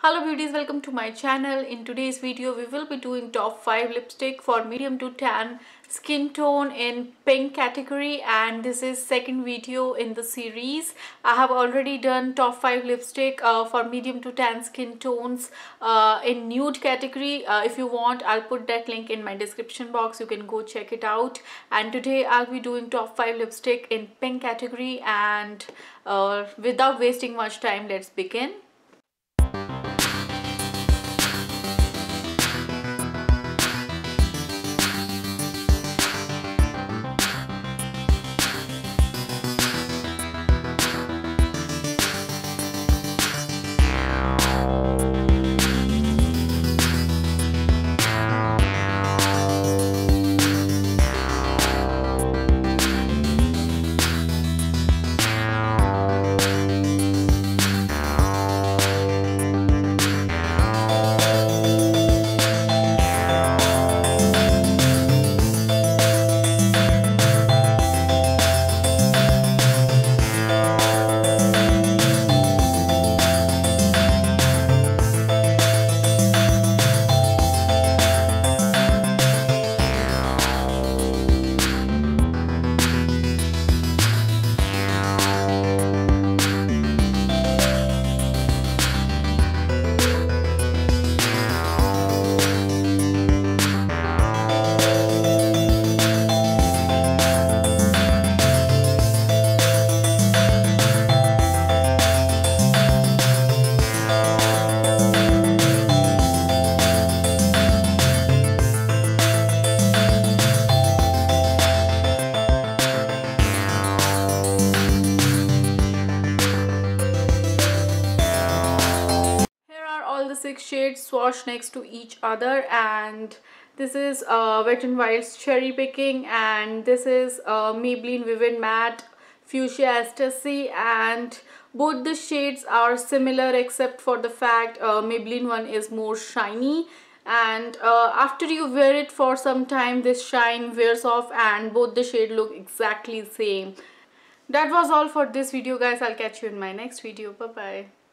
Hello beauties, welcome to my channel. In today's video, we will be doing top 5 lipstick for medium to tan skin tone in pink category and this is second video in the series. I have already done top 5 lipstick uh, for medium to tan skin tones uh, in nude category. Uh, if you want, I'll put that link in my description box. You can go check it out. And today I'll be doing top 5 lipstick in pink category and uh, without wasting much time, let's begin. Six shades swatched next to each other. And this is uh, Wet n Wild's Cherry Picking. And this is uh, Maybelline Vivid Matte Fuchsia Ecstasy. And both the shades are similar except for the fact uh, Maybelline one is more shiny. And uh, after you wear it for some time this shine wears off and both the shade look exactly same. That was all for this video guys. I'll catch you in my next video. Bye bye